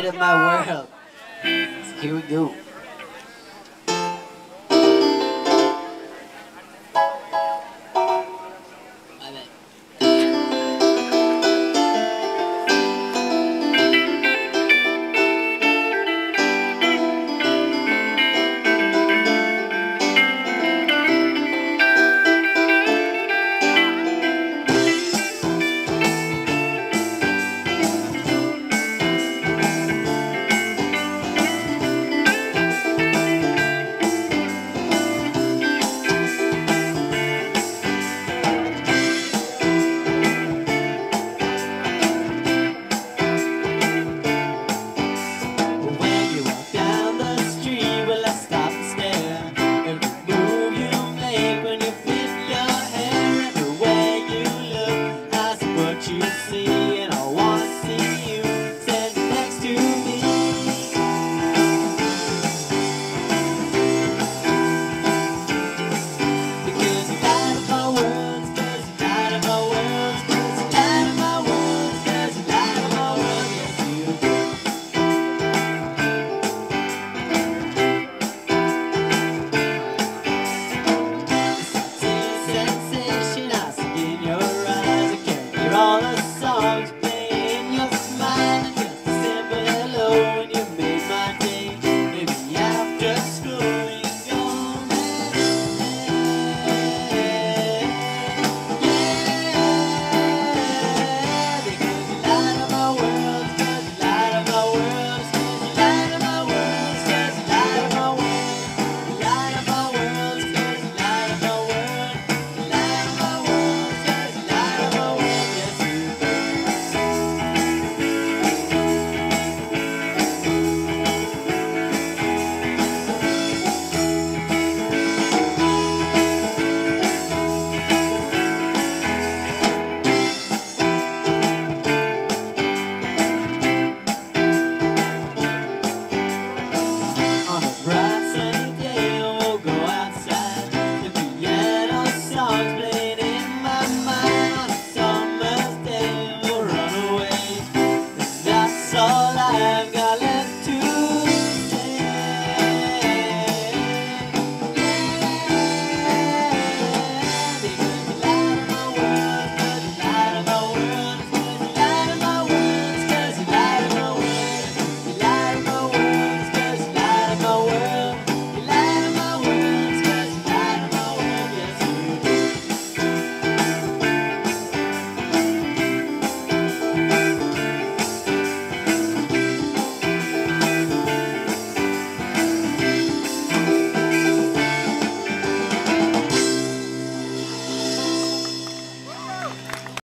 light of my world. Here we go.